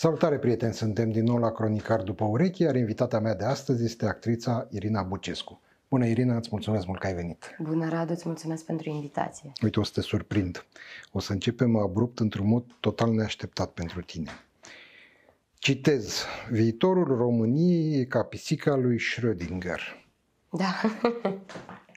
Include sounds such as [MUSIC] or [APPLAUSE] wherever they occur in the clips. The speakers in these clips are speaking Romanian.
Salutare prieteni, suntem din nou la Cronicar după urechi, iar invitata mea de astăzi este actrița Irina Bucescu. Bună Irina, îți mulțumesc mult că ai venit. Bună Radu, îți mulțumesc pentru invitație. Uite, o să te surprind. O să începem abrupt într-un mod total neașteptat pentru tine. Citez, viitorul României e ca pisica lui Schrödinger. Da. [LAUGHS]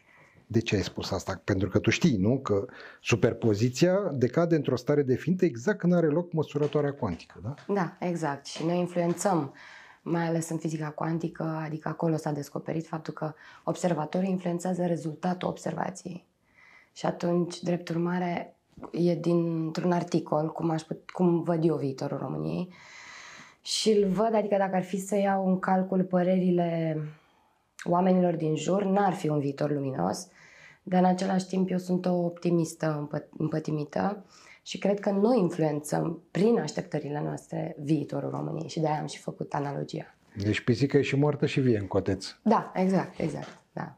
De ce ai spus asta? Pentru că tu știi, nu? Că superpoziția decade într-o stare de ființă exact când are loc măsurătoarea cuantică, da? Da, exact. Și noi influențăm, mai ales în fizica cuantică, adică acolo s-a descoperit faptul că observatorii influențează rezultatul observației. Și atunci, drept urmare, e dintr-un articol, cum, aș put, cum văd eu viitorul României, și îl văd, adică dacă ar fi să iau în calcul părerile oamenilor din jur, n-ar fi un viitor luminos, dar în același timp eu sunt o optimistă împătimită și cred că noi influențăm prin așteptările noastre viitorul României și de-aia am și făcut analogia. Deci pisica e și moartă și vie în coteț. Da, exact, exact, da.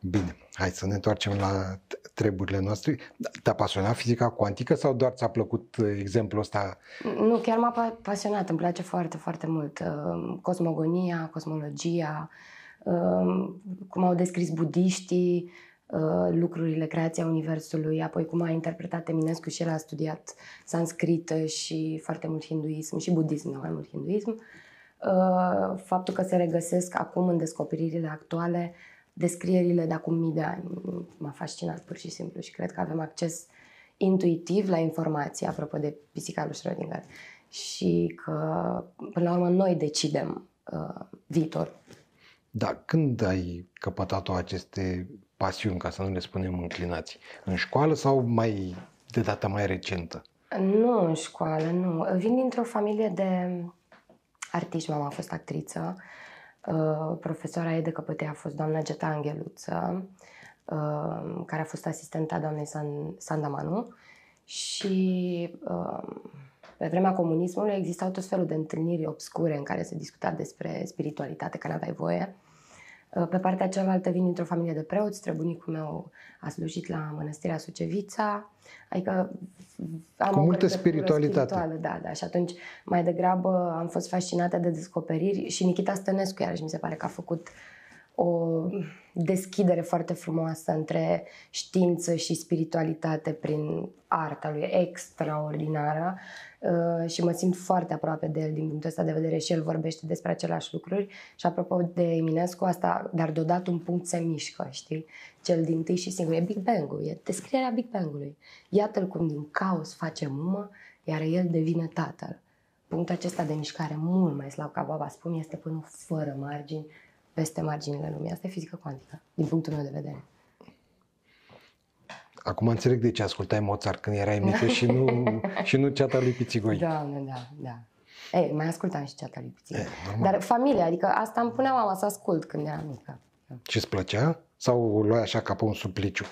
Bine, hai să ne întoarcem la treburile noastre. Te-a pasionat fizica cuantică sau doar ți-a plăcut uh, exemplul ăsta? Nu, chiar m-a pasionat, îmi place foarte, foarte mult. Uh, cosmogonia, cosmologia, uh, cum au descris budiștii, lucrurile, creația Universului, apoi cum a interpretat Eminescu și el a studiat sanscrită și foarte mult hinduism și budism, nu mai mult hinduism. Faptul că se regăsesc acum în descoperirile actuale descrierile de acum mii de ani. M-a fascinat pur și simplu și cred că avem acces intuitiv la informații, apropo de pisica lui Schrödinger. Și că, până la urmă, noi decidem uh, viitor. Da, când ai căpătat-o aceste pasiuni, ca să nu le spunem înclinați? În școală sau mai de data mai recentă? Nu în școală, nu. Vin dintr-o familie de artiști, mama a fost actriță Uh, profesoara Ede Căpătei a fost doamna Geta Angheluță, uh, care a fost asistenta doamnei San, Sandamanu și uh, pe vremea comunismului existau tot felul de întâlniri obscure în care se discuta despre spiritualitate, că n-aveai voie. Uh, pe partea cealaltă vin dintr-o familie de preoți, străbunicul meu a slujit la mănăstirea Sucevița, adică am Cu o multă spiritualitate. Da, da, și atunci mai degrabă am fost fascinată de descoperiri și Nikita Stănescu iarăși mi se pare că a făcut o deschidere foarte frumoasă între știință și spiritualitate prin arta lui extraordinară uh, și mă simt foarte aproape de el din punctul ăsta de vedere și el vorbește despre aceleași lucruri și apropo de Eminescu asta, dar deodată un punct se mișcă, știi? Cel din tâi și singur, e Big Bang-ul, e descrierea Big Bang-ului. Iată-l cum din caos face mumă, iar el devine tatăl. Punctul acesta de mișcare mult mai slab ca baba spun este până fără margini peste marginile lumii. Asta e fizică cuantică, din punctul meu de vedere. Acum înțeleg de ce ascultai Mozart când erai mică [LAUGHS] și nu, și nu ceata lui Pițigoi. Doamne, da, da. Ei, mai ascultam și ceata lui Pițigoi. Dar familia, adică asta îmi punea mama să ascult când eram mică. Și îți plăcea? Sau o luai așa ca pe un supliciu?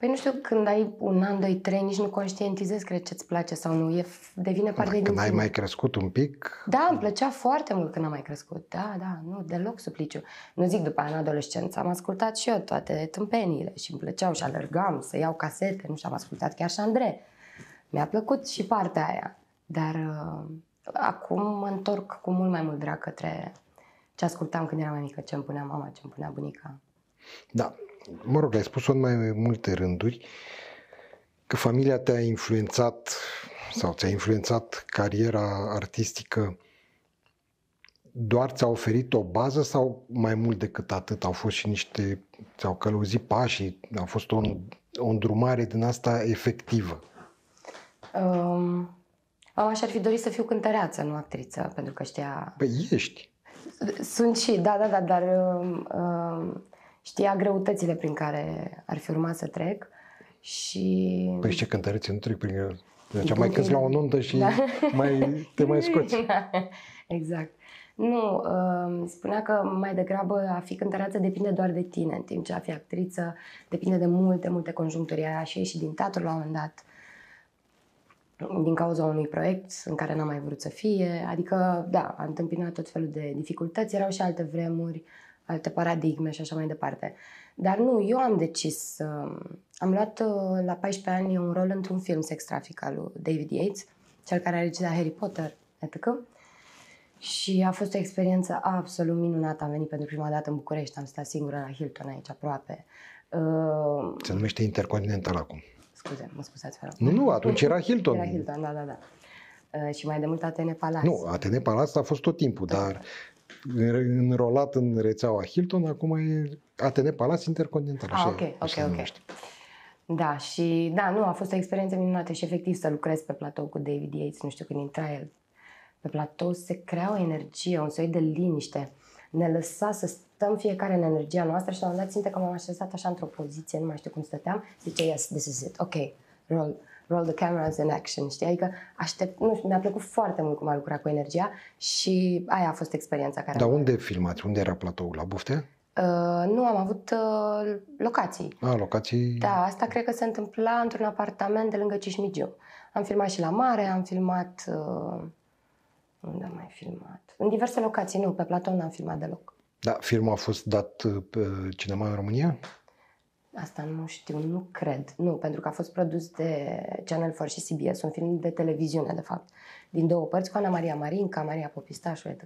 Păi nu știu, când ai un an, doi, trei, nici nu conștientizezi, cred, ce-ți place sau nu. E, devine parte din Când ai mai crescut un pic? Da, îmi plăcea foarte mult când am mai crescut. Da, da, nu, deloc supliciu. Nu zic după aia în adolescență, am ascultat și eu toate tâmpeniile și îmi plăceau și alergam să iau casete, nu știu, am ascultat chiar și Andrei. Mi-a plăcut și partea aia. Dar uh, acum mă întorc cu mult mai mult drag către ce ascultam când eram mai mică, ce îmi punea mama, ce îmi punea bunica. Da, mă rog, ai spus-o în mai multe rânduri, că familia te-a influențat sau ți-a influențat cariera artistică doar ți-a oferit o bază sau mai mult decât atât? Au fost și niște, ți-au călăuzit pașii, au fost o, o îndrumare din asta efectivă? Um, așa ar fi dorit să fiu cântăreață, nu actriță, pentru că știa... Păi ești. Sunt și, da, da, da, dar uh, știa greutățile prin care ar fi urmat să trec și... Păi ce cântăreți nu trec prin deci mai cânti la o nuntă și da. mai, te mai scoți. Da, [LAUGHS] exact. Nu, uh, spunea că mai degrabă a fi cântăreață depinde doar de tine, în timp ce a fi actriță depinde de multe, multe conjuncturi. Aia și ieși din teatru la un moment dat, din cauza unui proiect în care n-am mai vrut să fie. Adică, da, a întâmpinat tot felul de dificultăți, erau și alte vremuri, alte paradigme și așa mai departe. Dar nu, eu am decis uh, Am luat uh, la 14 ani un rol într-un film Sex Traffic al lui David Yates cel care a regizat Harry Potter, etc. Și a fost o experiență absolut minunată. Am venit pentru prima dată în București, am stat singură la Hilton aici aproape. Uh, Se numește Intercontinental acum. scuze, mă scuzați, vă rog. Nu, nu, atunci era Hilton. Era Hilton, da, da, da. Uh, și mai de mult Atene Palace. Nu, Atene Palace a fost tot timpul, dar înrolat în rețeaua Hilton, acum e Atene Palace Intercontinental. Ah, așa ok, e, ok, se ok. numește. Da, și da, nu, a fost o experiență minunată și efectiv să lucrez pe platou cu David Yates, nu știu când intra el. Pe platou se crea o energie, un soi de liniște. Ne lăsa să stăm fiecare în energia noastră și la un moment dat simte că m-am așezat așa într-o poziție, nu mai știu cum stăteam, zice, yes, this is it, ok, roll, roll the cameras in action, știi? Adică aștept, nu știu, mi-a plăcut foarte mult cum a lucrat cu energia și aia a fost experiența care Dar am unde filmați? Unde era platoul? La Buftea? Uh, nu, am avut uh, locații. A, locații... Da, asta cred că se întâmpla într-un apartament de lângă Cismigiu. Am filmat și la mare, am filmat... Uh, unde am mai filmat? În diverse locații, nu, pe platou n-am filmat deloc. Da, filmul a fost dat uh, pe cinema în România? Asta nu știu, nu cred. Nu, pentru că a fost produs de Channel 4 și CBS, un film de televiziune, de fapt. Din două părți, cu Ana Maria Marinca, Maria Popistașu, etc.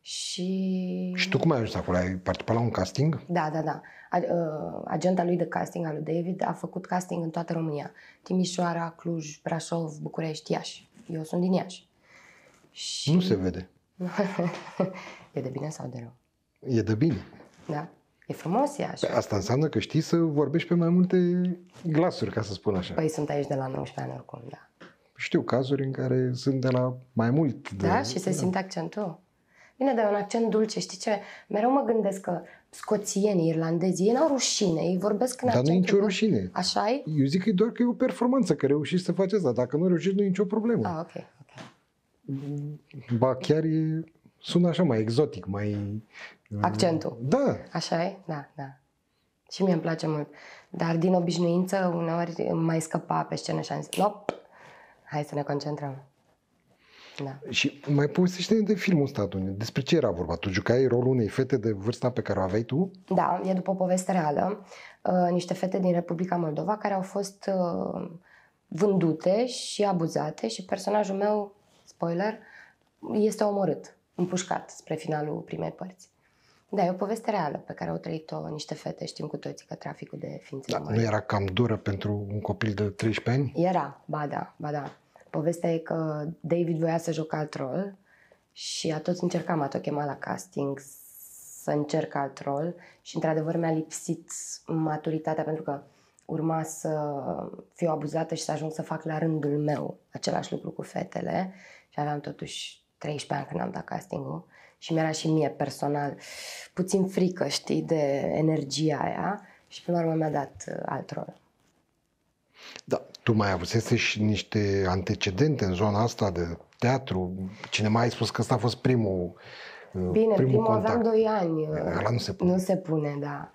Și... Și tu cum ai ajuns acolo? Ai participat la un casting? Da, da, da. A, uh, agenta lui de casting, al lui David, a făcut casting în toată România. Timișoara, Cluj, Brașov, București, Iași. Eu sunt din Iași. Și... Nu se vede. [LAUGHS] e de bine sau de rău? E de bine. Da? E frumos Iași. Asta înseamnă că știi să vorbești pe mai multe glasuri, ca să spun așa. Păi sunt aici de la 19 ani oricum, da. Știu cazuri în care sunt de la mai mult. De... Da? Și se simte accentul. Bine, dar e un accent dulce, știi ce? Mereu mă gândesc că scoțienii, irlandezii, ei n-au rușine, ei vorbesc în Dar nu e accentul nicio lor. rușine. așa e? Eu zic că e doar că e o performanță, că reușești să faci asta. Dacă nu reușești, nu e nicio problemă. Ah, ok, ok. Ba chiar e, sună așa mai exotic, mai... Accentul. Da, Așa e? Da, da. Și mie îmi place mult. Dar din obișnuință, uneori îmi mai scăpa pe scenă și am zis, nope, hai să ne concentrăm. Da. și mai povestește de filmul ăsta atunci. Despre ce era vorba? Tu jucai rolul unei fete de vârsta pe care o aveai tu? Da, e după o poveste reală. Uh, niște fete din Republica Moldova care au fost uh, vândute și abuzate și personajul meu, spoiler, este omorât, împușcat spre finalul primei părți. Da, e o poveste reală pe care au trăit-o niște fete, știm cu toții că traficul de ființe Da, umane. nu era cam dură pentru un copil de 13 ani? Era, ba da, ba da. Povestea e că David voia să joc alt rol și a tot încercat, m-a tot chemat la casting să încerc alt rol și într-adevăr mi-a lipsit maturitatea pentru că urma să fiu abuzată și să ajung să fac la rândul meu același lucru cu fetele și aveam totuși 13 ani când am dat castingul și mi-era și mie personal puțin frică, știi, de energia aia și până la urmă mi-a dat uh, alt rol. Da, tu mai avusese și niște antecedente în zona asta de teatru. Cineva ai spus că ăsta a fost primul uh, Bine, primul, primul contact. aveam 2 ani. Ăla nu se pune. Nu se pune, da.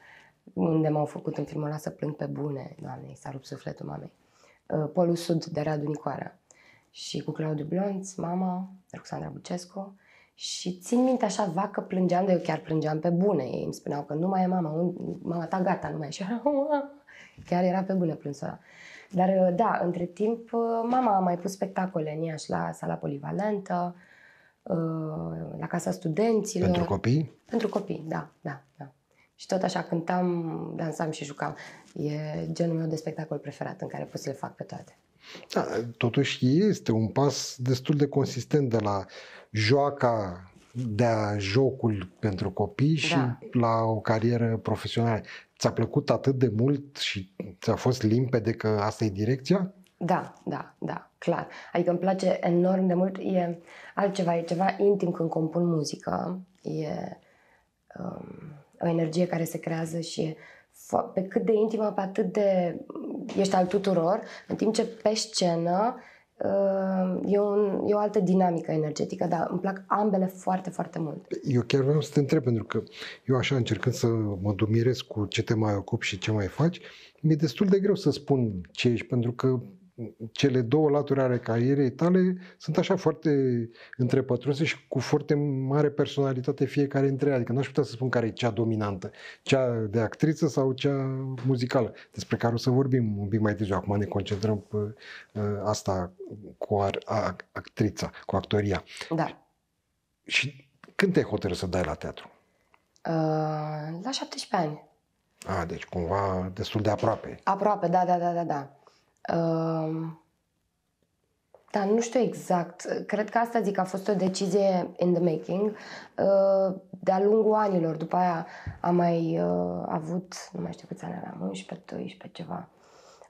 Unde m-au făcut în filmul ăla să plâng pe bune, doamne, i s-a rupt sufletul mamei. Uh, Polul Sud de Radu Nicoara. Și cu Claudiu Blonț, mama, Roxandra Bucescu. Și țin minte așa vag că plângeam, dar eu chiar plângeam pe bune. Ei îmi spuneau că nu mai e mama, un- mama ta gata, nu mai e. Și eu eram, chiar era pe bune plânsul ăla. Dar uh, da, între timp, uh, mama a mai pus spectacole în Iași la sala polivalentă, uh, la Casa Studenților. Pentru copii? Pentru copii, da, da, da. Și tot așa cântam, dansam și jucam. E genul meu de spectacol preferat în care pot să le fac pe toate. Da, totuși este un pas destul de consistent de la joaca de a jocul pentru copii și Da. la o carieră profesională. Ți-a plăcut atât de mult și ți-a fost limpede că asta e direcția? Da, da, da, clar. Adică îmi place enorm de mult. E altceva, e ceva intim când compun muzică. E um, o energie care se creează și e fo- pe cât de intimă, pe atât de ești al tuturor, în timp ce pe scenă uh, e, un, e o altă dinamică energetică, dar îmi plac ambele foarte, foarte mult. Eu chiar vreau să te întreb, pentru că eu așa încercând să mă dumirez cu ce te mai ocupi și ce mai faci, mi-e destul de greu să spun ce ești, pentru că cele două laturi ale carierei tale sunt așa foarte întrepătrunse și cu foarte mare personalitate fiecare dintre ele. Adică nu aș putea să spun care e cea dominantă, cea de actriță sau cea muzicală, despre care o să vorbim un pic mai târziu. Acum ne concentrăm pe uh, asta cu ar, a, actrița, cu actoria. Da. Și când te-ai hotărât să dai la teatru? Uh, la 17 ani. A, deci cumva destul de aproape. Aproape, da, da, da, da, da. Uh, da, nu știu exact. Cred că asta zic, a fost o decizie in the making. Uh, de-a lungul anilor, după aia am mai uh, avut, nu mai știu câți ani aveam, 11, 12, ceva,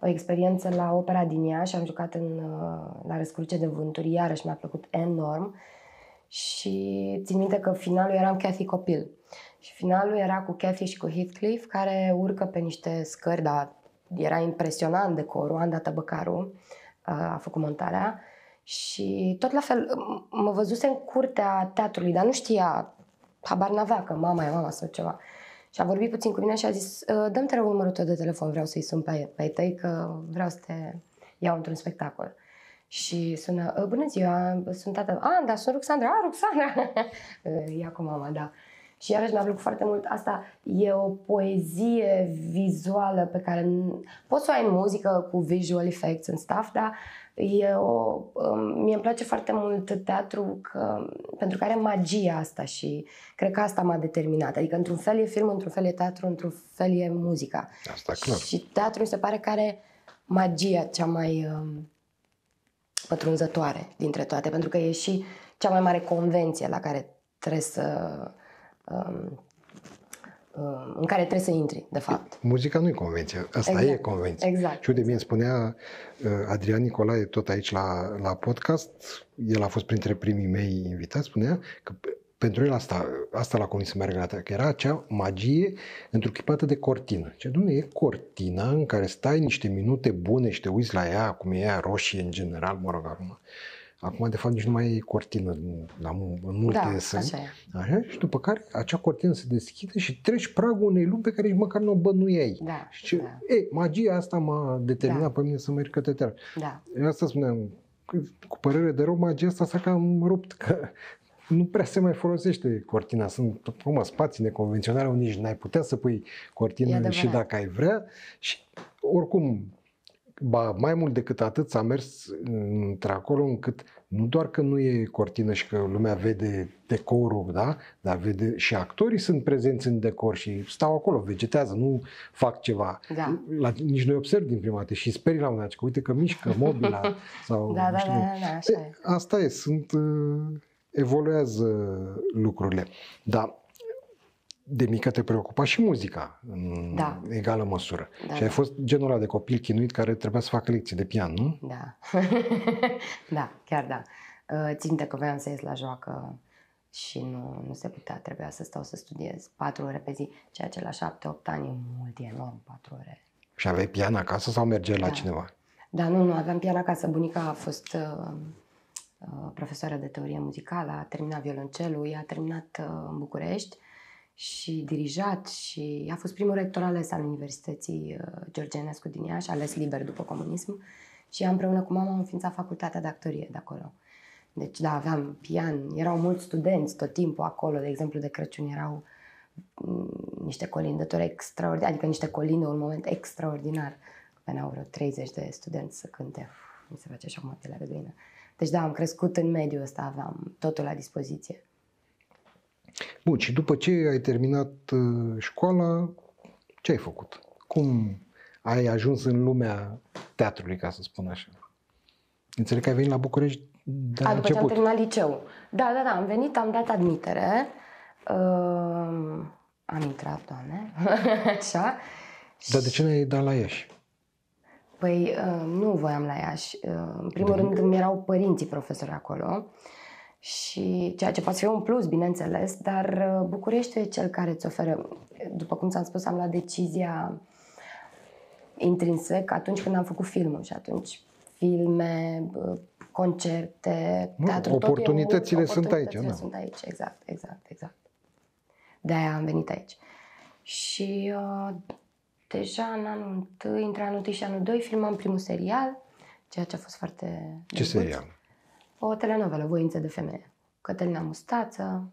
o experiență la opera din Iași, am jucat în, uh, la Răscruce de Vânturi, iarăși mi-a plăcut enorm și țin minte că finalul eram Cathy Copil. Și finalul era cu Cathy și cu Heathcliff, care urcă pe niște scări, dar era impresionant decorul, Anda Tăbăcaru a făcut montarea și tot la fel mă văzuse în curtea teatrului, dar nu știa, habar n-avea că mama e mama sau ceva. Și a vorbit puțin cu mine și a zis, ă, dăm-te rog numărul tău de telefon, vreau să-i sun pe, pe tăi că vreau să te iau într-un spectacol. Și sună, ă, bună ziua, sunt tata, a, da, sunt Ruxandra, a, Ruxandra, [LAUGHS] ia cu mama, da. Și iarăși mi-a plăcut foarte mult. Asta e o poezie vizuală pe care poți să o ai în muzică cu visual effects and stuff, dar e o, um, mie îmi place foarte mult teatru că, pentru că are magia asta și cred că asta m-a determinat. Adică într-un fel e film, într-un fel e teatru, într-un fel e muzica. Asta clar. Și teatru mi se pare că are magia cea mai um, pătrunzătoare dintre toate, pentru că e și cea mai mare convenție la care trebuie să um, um, în care trebuie să intri, de fapt. Muzica nu e convenție, asta exact. e convenție. Exact. Și uite, mie îmi spunea uh, Adrian Nicolae, tot aici la, la podcast, el a fost printre primii mei invitați, spunea că pentru el asta, asta l-a convins să meargă la teatru, că era acea magie întruchipată de cortină. Ce dumne, e cortina în care stai niște minute bune și te uiți la ea, cum e ea roșie în general, mă rog, acum Acum, de fapt, nici nu mai e cortină la, în multe da, desene. Așa, e. așa, și după care acea cortină se deschide și treci pragul unei lumi pe care nici măcar nu o bănuiai. Da, și ce, da. e, magia asta m-a determinat Da. pe mine să merg către teatru. Da. Eu asta spuneam, cu părere de rău, magia asta s-a cam rupt, că nu prea se mai folosește cortina. Sunt cum, spații neconvenționale unde nici n-ai putea să pui E cortină adevărat. și dacă ai vrea. Și oricum, ba, mai mult decât atât s-a mers într-acolo încât nu doar că nu e cortină și că lumea vede decorul, da? dar vede și actorii sunt prezenți în decor și stau acolo, vegetează, nu fac ceva. Da. La, nici noi observ din prima dată și speri la un moment dat, că uite că mișcă mobila [LAUGHS] sau Da, nu da, știu da, cum. da, da, așa E, e. Asta e, sunt, uh, evoluează lucrurile. Dar de mică te preocupa și muzica în Da. egală măsură. Da, și ai da. fost genul ăla de copil chinuit care trebuia să facă lecții de pian, nu? Da. [LAUGHS] da, chiar da. Uh, Țin minte că voiam să ies la joacă și nu, nu se putea, trebuia să stau să studiez patru ore pe zi, ceea ce la șapte-opt ani e mult, e enorm, patru ore. Și aveai pian acasă sau mergeai la Da. cineva? Da, nu, nu, aveam pian acasă. Bunica a fost uh, uh, profesoară de teorie muzicală, a terminat violoncelul, ea a terminat uh, în București și dirijat și a fost primul rector ales al Universității uh, George Enescu din Iași, ales liber după comunism și ea împreună cu mama am înființat facultatea de actorie de acolo. Deci, da, aveam pian, erau mulți studenți tot timpul acolo, de exemplu, de Crăciun erau mm, niște colindători extraordinari, adică niște colinde, un moment extraordinar. Veneau vreo 30 de studenți să cânte. Uf, mi se face așa acum pielea de găină. Deci da, am crescut în mediul ăsta, aveam totul la dispoziție. Bun, și după ce ai terminat uh, școala, ce ai făcut? Cum ai ajuns în lumea teatrului, ca să spun așa? Înțeleg că ai venit la București de la A, după ce am început. terminat liceu. Da, da, da, am venit, am dat admitere. Uh, am intrat, doamne, [LAUGHS] așa. Dar de ce n-ai dat la Iași? Păi uh, nu voiam la Iași. Uh, în primul rând îmi erau părinții profesori acolo și ceea ce poate fi un plus, bineînțeles, dar uh, Bucureștiul e cel care îți oferă, după cum ți-am spus, am luat decizia intrinsec atunci când am făcut filmul și atunci filme, uh, concerte, Nu, teatru, tot e oportunitățile mult, sunt aici, oportunitățile da. sunt aici, exact, exact, exact. De-aia am venit aici. Și uh, deja în anul 1, între anul 1 și anul 2 filmam primul serial ceea ce a fost foarte... Ce serial? O telenovelă, Voință de femeie. Cătălina Mustață,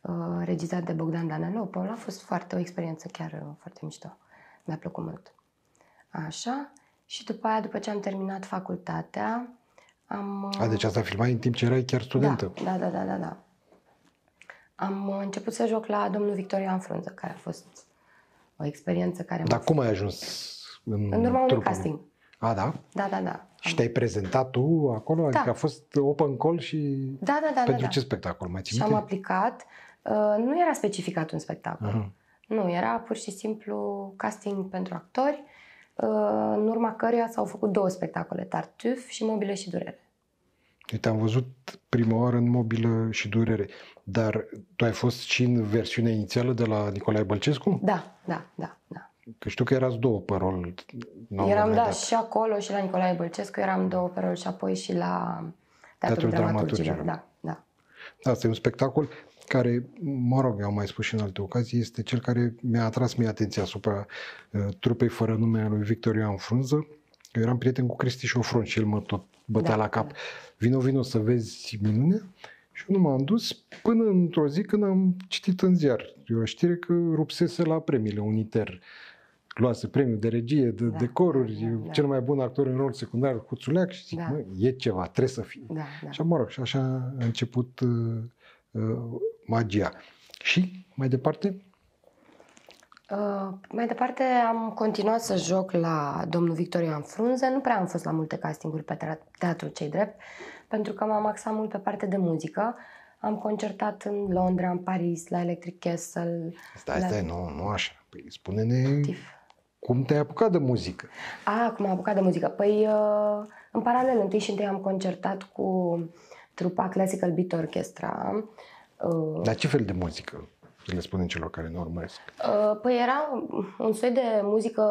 uh, regizat de Bogdan Danelopol. A fost foarte o experiență chiar uh, foarte mișto. Mi-a plăcut mult. Așa. Și după aia, după ce am terminat facultatea, am... A, deci asta filmai în timp ce erai chiar studentă. Da, da, da, da, da. Am început să joc la domnul Victorian Frunză, care a fost o experiență care Dar cum ai ajuns în În urma unui trupul? casting. A, da? Da, da, da. Și te-ai prezentat tu acolo? Adică a fost open call și... Da, da, da. Pentru da, ce da. spectacol? Mai ții Și am minte? aplicat. Uh, nu era specificat un spectacol. Aha. Nu, era pur și simplu casting pentru actori, uh, în urma căruia s-au făcut două spectacole, Tartuf și Mobile și Durere. Uite, am văzut prima oară în mobilă și durere. Dar tu ai fost și în versiunea inițială de la Nicolae Bălcescu? Da, da, da, da. Că știu că erați două pe rol. la un eram, moment da, dat. și acolo și la Nicolae Bălcescu, eram două pe rol și apoi și la Teatrul, Teatrul Dramaturgilor. Dramaturgilor. Da, da. Da, asta e un spectacol care, mă rog, am mai spus și în alte ocazii, este cel care mi-a atras mie atenția asupra uh, trupei fără nume a lui Victor Ioan Frunză. Eu eram prieten cu Cristi Șofron și el mă tot bătea Da, la cap. da. Vino, vino să vezi minune. Și eu nu m-am dus până într-o zi când am citit în ziar. E o știre că rupsese la premiile Uniter. Luase premiul de regie, de Da, decoruri, da, da, da. cel mai bun actor în rol secundar, Cuțuleac și zic, Da. mă, e ceva, trebuie să fie. Da, da. Și mă rog, și așa a început uh, uh, magia. Și mai departe? Uh, mai departe am continuat să joc la domnul Victor Ioan Frunze. Nu prea am fost la multe castinguri pe teat- teatru cei drept, pentru că m-am axat mult pe parte de muzică. Am concertat în Londra, în Paris, la Electric Castle. Stai, la stai, nu, nu așa. Păi spune-ne TIF. Cum te-ai apucat de muzică. A, cum am apucat de muzică? Păi, uh, în paralel, întâi și întâi am concertat cu trupa Classical Beat Orchestra. Uh, Dar ce fel de muzică? Să le spunem celor care nu urmăresc. Uh, Păi era un soi de muzică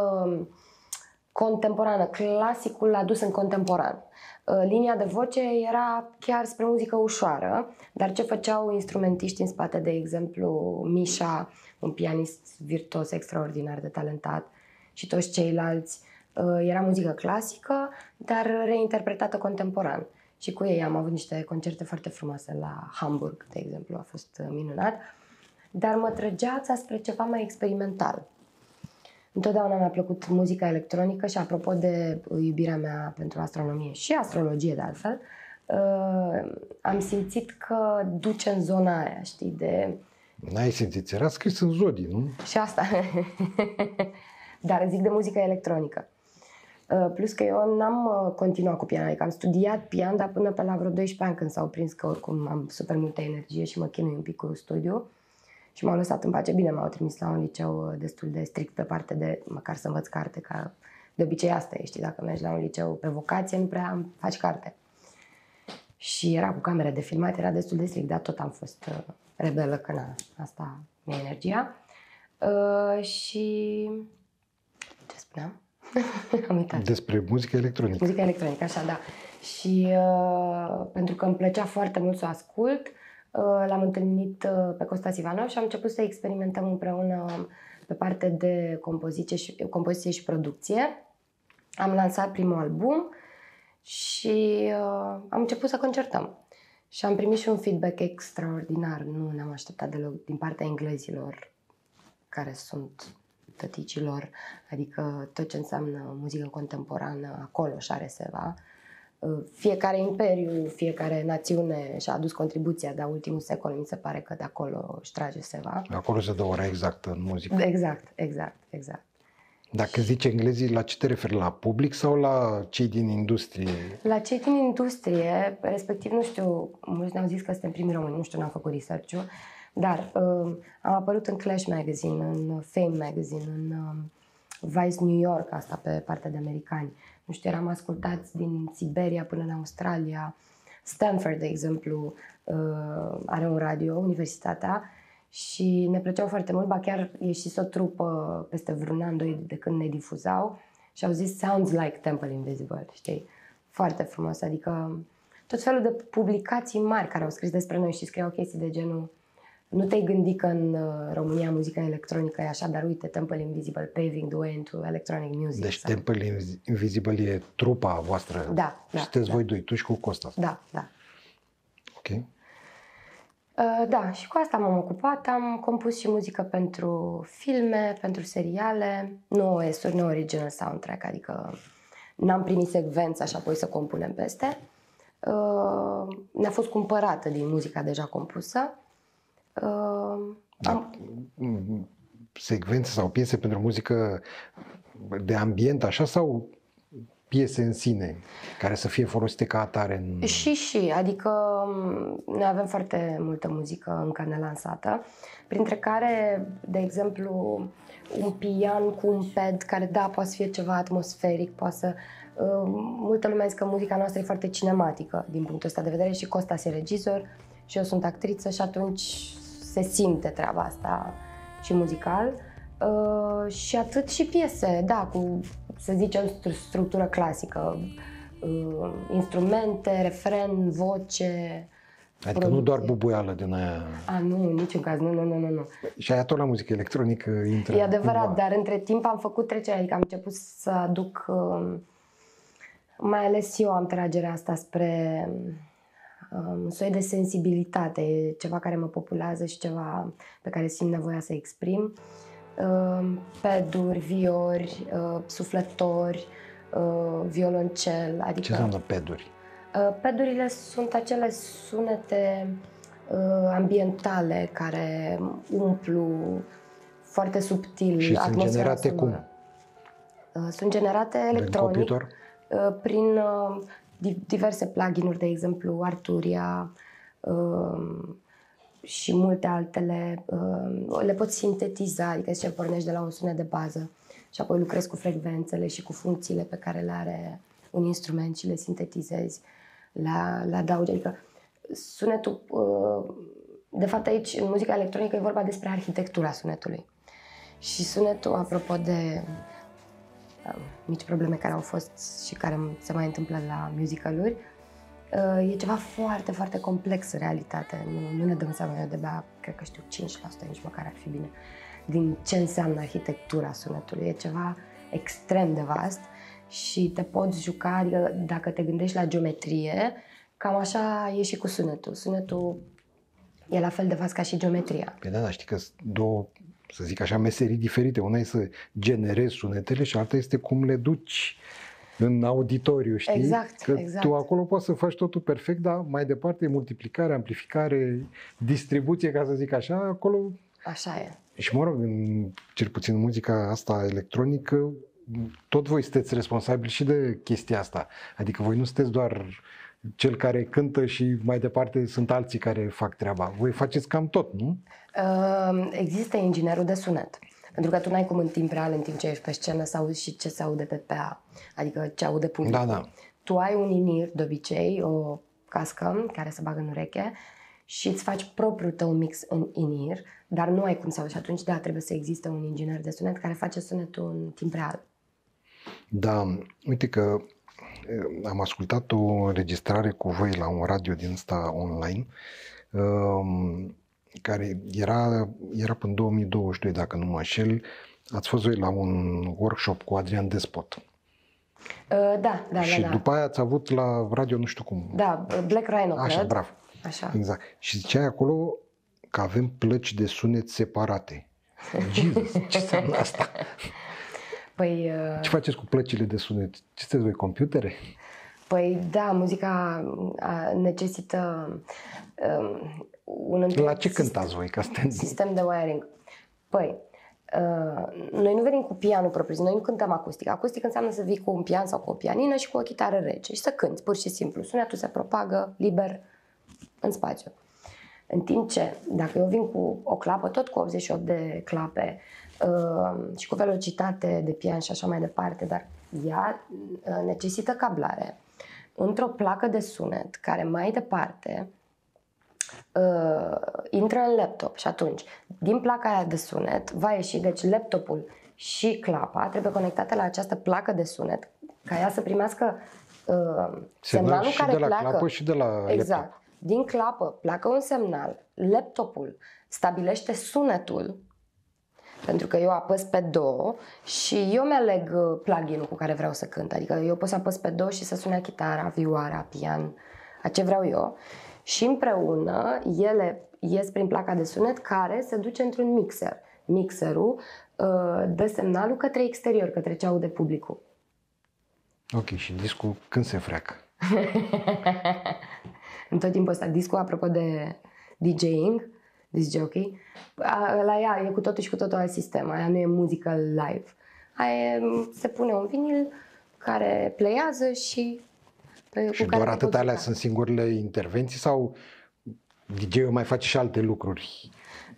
contemporană, clasicul adus în contemporan. Uh, Linia de voce era chiar spre muzică ușoară, dar ce făceau instrumentiști în spate, de exemplu Mișa, un pianist virtuos extraordinar de talentat și toți ceilalți, uh, era muzică clasică, dar reinterpretată contemporan. Și cu ei am avut niște concerte foarte frumoase la Hamburg, de exemplu, a fost uh, minunat dar mă trăgea ața spre ceva mai experimental. Întotdeauna mi-a plăcut muzica electronică și apropo de iubirea mea pentru astronomie și astrologie de altfel, uh, am simțit că duce în zona aia, știi, de... N-ai simțit, era scris în zodii, nu? Și asta. [LAUGHS] Dar zic de muzică electronică. Uh, Plus că eu n-am uh, continuat cu pian, adică am studiat pian, dar până pe la vreo 12 ani când s-au prins că oricum am super multă energie și mă chinui un pic cu studiu și m-au lăsat în pace. Bine, m-au trimis la un liceu uh, destul de strict pe parte de măcar să învăț carte, ca de obicei asta e, știi, dacă mergi la un liceu pe vocație, nu prea faci carte. Și era cu camere de filmat, era destul de strict, dar tot am fost uh, rebelă, că na, asta mi-e energia. Uh, și ce spuneam? [LAUGHS] am uitat. Despre muzică electronică. Muzica electronică, așa, da. Și uh, pentru că îmi plăcea foarte mult să o ascult, uh, l-am întâlnit uh, pe Costas Ivanov și am început să experimentăm împreună pe parte de compoziție și, compoziție și producție. Am lansat primul album și uh, am început să concertăm. Și am primit și un feedback extraordinar, nu ne-am așteptat deloc, din partea englezilor care sunt tăticilor, adică tot ce înseamnă muzică contemporană, acolo și are seva. Uh, Fiecare imperiu, fiecare națiune și-a adus contribuția, dar ultimul secol mi se pare că de acolo își trage seva. Acolo se dă ora exactă în muzică. Exact, exact, exact. Dacă zici englezii, la ce te referi? La public sau la cei din industrie? La cei din industrie, respectiv, nu știu, mulți ne-au zis că suntem primii români, nu știu, n-am făcut research-ul, dar uh, am apărut în Clash Magazine, în Fame Magazine, în um, Vice New York, asta pe partea de americani. Nu știu, eram ascultați din Siberia până în Australia. Stanford, de exemplu, uh, are un radio, universitatea, și ne plăceau foarte mult, ba chiar ieșise o trupă peste vreun an, doi de când ne difuzau și au zis Sounds like Temple Invisible, știi? Foarte frumos, adică tot felul de publicații mari care au scris despre noi și scriau chestii de genul nu te-ai gândit că în uh, România muzica electronică e așa, dar uite, Temple Invisible paving the way into electronic music. Deci sau... Temple Invisible e trupa voastră. Da, da, Sunteți da. voi doi, tu și cu Costa. Da, da. Ok. Uh, Da, și cu asta m-am ocupat. Am compus și muzică pentru filme, pentru seriale. Nu OS-uri, nu original soundtrack, adică n-am primit secvență și apoi să compunem peste. Uh, Ne-a fost cumpărată din muzica deja compusă. Uh, Da. Am, Mm, Secvențe sau piese pentru muzică de ambient, așa, sau piese în sine, care să fie folosite ca atare în... Și și, adică m, noi avem foarte multă muzică încă nelansată, printre care, de exemplu, un pian cu un pad care, da, poate să fie ceva atmosferic, poate să... Uh, multă lume zice că muzica noastră e foarte cinematică din punctul ăsta de vedere și Costa e regizor și eu sunt actriță și atunci se simte treaba asta și muzical. Uh, și atât și piese, da, cu, să zicem, stru- structură clasică. Uh, instrumente, refren, voce. Adică nu doar producție. bubuială din aia. A, nu, în niciun caz, nu, nu, nu, nu. nu. Și aia tot la muzică electronică intră. E adevărat, cumva. dar între timp am făcut trecerea, adică am început să aduc, um, mai ales eu am tragerea asta spre um, un soi de sensibilitate, e ceva care mă populează și ceva pe care simt nevoia să exprim. Um, Peduri, viori, uh, suflători, uh, violoncel, adică... Ce înseamnă peduri? Uh, Pedurile sunt acele sunete uh, ambientale care umplu foarte subtil Și sunt atmosfera generate sonoră. Uh, Sunt generate În electronic computer? uh, prin uh, di- diverse plugin-uri, de exemplu Arturia uh, și multe altele. uh, Le poți sintetiza, adică ce pornești de la un sunet de bază și apoi lucrezi cu frecvențele și cu funcțiile pe care le are un instrument și le sintetizezi, le, le adaugi. Adică sunetul, uh, de fapt aici în muzica electronică e vorba despre arhitectura sunetului. Și sunetul, apropo de uh, mici probleme care au fost și care se mai întâmplă la musicaluri, uh, e ceva foarte, foarte complex în realitate. Nu, nu ne dăm seama, eu de-abia, cred că știu 5%, nici măcar ar fi bine, din ce înseamnă arhitectura sunetului. E ceva extrem de vast și te poți juca, adică dacă te gândești la geometrie, cam așa e și cu sunetul. Sunetul e la fel de vast ca și geometria. Păi da, dar știi că sunt două, să zic așa, meserii diferite. Una e să generezi sunetele și alta este cum le duci în auditoriu, știi? Exact, că exact. tu acolo poți să faci totul perfect, dar mai departe multiplicare, amplificare, distribuție, ca să zic așa, acolo Așa e. Și mă rog, în, cel puțin în muzica asta electronică, tot voi sunteți responsabili și de chestia asta. Adică voi nu sunteți doar cel care cântă și mai departe sunt alții care fac treaba. Voi faceți cam tot, nu? Uh, Există inginerul de sunet. Pentru că tu n-ai cum în timp real, în timp ce ești pe scenă, să auzi și ce se aude pe PA. Adică ce aude publicul. Da, da. Tu ai un inir, de obicei, o cască care se bagă în ureche și îți faci propriul tău mix în inir, dar nu ai cum să auzi. Și atunci, da, trebuie să existe un inginer de sunet care face sunetul în timp real. Da, uite că eh, am ascultat o înregistrare cu voi la un radio din ăsta online, um, care era, era până în 2022, dacă nu mă înșel. Ați fost voi la un workshop cu Adrian Despot. Uh, Da, da, și da, da. după aia ați avut la radio, nu știu cum. Da, Black Rhino, Așa, cred. bravo. Așa. Exact. Și ziceai acolo că avem plăci de sunet separate. [LAUGHS] Jesus, ce înseamnă asta? Păi, uh, Ce faceți cu plăcile de sunet? Ce sunteți voi, computere? Păi da, muzica a, necesită um, un întreg La ce sistem- cântați voi? Ca să te... sistem de wiring. Păi, uh, noi nu venim cu pianul propriu, noi nu cântăm acustic. Acustic înseamnă să vii cu un pian sau cu o pianină și cu o chitară rece și să cânti, pur și simplu. Sunetul se propagă liber în spațiu. În timp ce, dacă eu vin cu o clapă, tot cu 88 de clape uh, și cu velocitate de pian și așa mai departe, dar ea uh, necesită cablare într-o placă de sunet care mai departe uh, intră în laptop și atunci, din placa aia de sunet, va ieși, deci laptopul și clapa trebuie conectate la această placă de sunet ca ea să primească uh, Semnal semnalul și care de la pleacă. clapă și de la Exact. laptop. din clapă pleacă un semnal, laptopul stabilește sunetul, pentru că eu apăs pe do și eu mi-aleg uh, plugin-ul cu care vreau să cânt. Adică eu pot să apăs pe do și să sune chitara, vioara, pian, a ce vreau eu. Și împreună ele ies prin placa de sunet care se duce într-un mixer. Mixerul uh, dă semnalul către exterior, către ce aude publicul. Ok, și discul când se freacă? [LAUGHS] în tot timpul ăsta, discul, apropo de DJing, disc jockey, la ea e cu totul și cu totul alt sistem. Aia nu e muzică live. Aia e, se pune un vinil care pleiază și pe, și doar atât alea sunt singurele intervenții sau DJ-ul mai face și alte lucruri?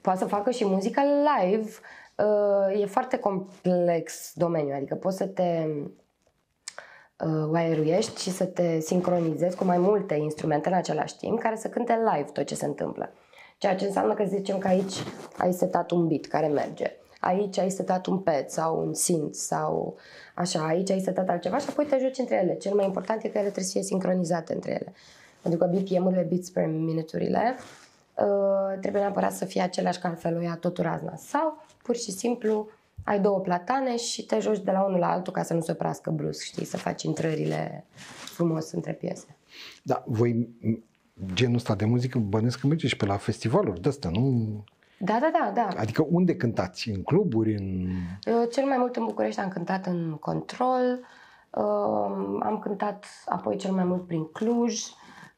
Poate să facă și muzică live. Uh, e foarte complex domeniul, adică poți să te uh, wiruiești și să te sincronizezi cu mai multe instrumente în același timp care să cânte live tot ce se întâmplă. Ceea ce înseamnă că zicem că aici ai setat un beat care merge. Aici ai setat un pad sau un synth sau așa, aici ai setat altceva și apoi te joci între ele. Cel mai important e că ele trebuie să fie sincronizate între ele. Pentru că BPM-urile, beats per minute-urile, uh, trebuie neapărat să fie aceleași ca altfel ia totul razna. Sau, pur și simplu, ai două platane și te joci de la unul la altul ca să nu se oprească brusc, știi, să faci intrările frumos între piese. Da, voi genul ăsta de muzică bănesc că merge și pe la festivaluri de astea, nu? Da, da, da, da. Adică unde cântați? În cluburi? În... Eu, cel mai mult în București am cântat în Control, uh, am cântat apoi cel mai mult prin Cluj,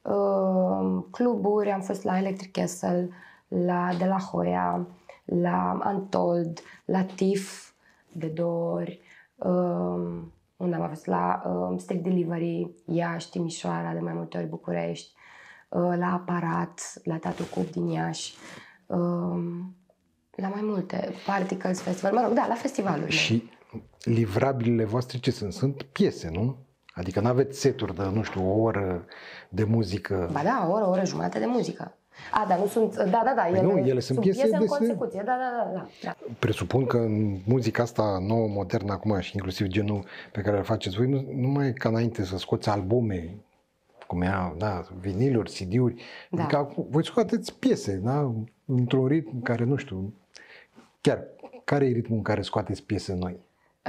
uh, cluburi, am fost la Electric Castle, la, de la Hoia, la Untold, la TIF de două ori, uh, unde am fost la uh, Steak Delivery, Iași, Timișoara, de mai multe ori București, uh, la Aparat, la Tatu Cup din Iași, uh, la mai multe, Particles Festival, mă rog, da, la festivaluri. Și livrabilele voastre ce sunt? Sunt piese, nu? Adică nu aveți seturi de, nu știu, o oră de muzică? Ba da, o oră, o oră jumate de muzică. A, da, nu sunt, da, da, da, păi ele, nu, ele sunt, sunt piese, piese în consecuție, da, da, da, da, da. Presupun că în muzica asta nouă, modernă acum și inclusiv genul pe care îl faceți voi, nu, nu mai e ca înainte să scoți albume, cum era, da, viniluri, CD-uri, da. adică voi scoateți piese, da, într-un ritm care, nu știu, chiar, care e ritmul în care scoateți piese noi?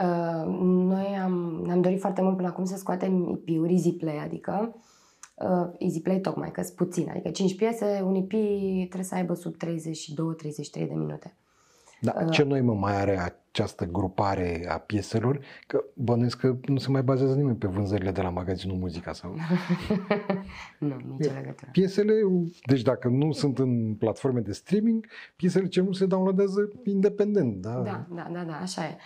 Uh, noi am, ne-am dorit foarte mult până acum să scoatem EP-uri, easy play, adică uh, easy play tocmai, că sunt puțin, adică 5 piese, un EP trebuie să aibă sub 32-33 de minute. Da, uh, ce noi mă mai are această grupare a pieselor? Că bănuiesc că nu se mai bazează nimeni pe vânzările de la magazinul Muzica sau... [LAUGHS] nu, nicio legătură. Piesele, deci dacă nu sunt în platforme de streaming, piesele ce nu se downloadează independent, da? Da, da, da, da așa e.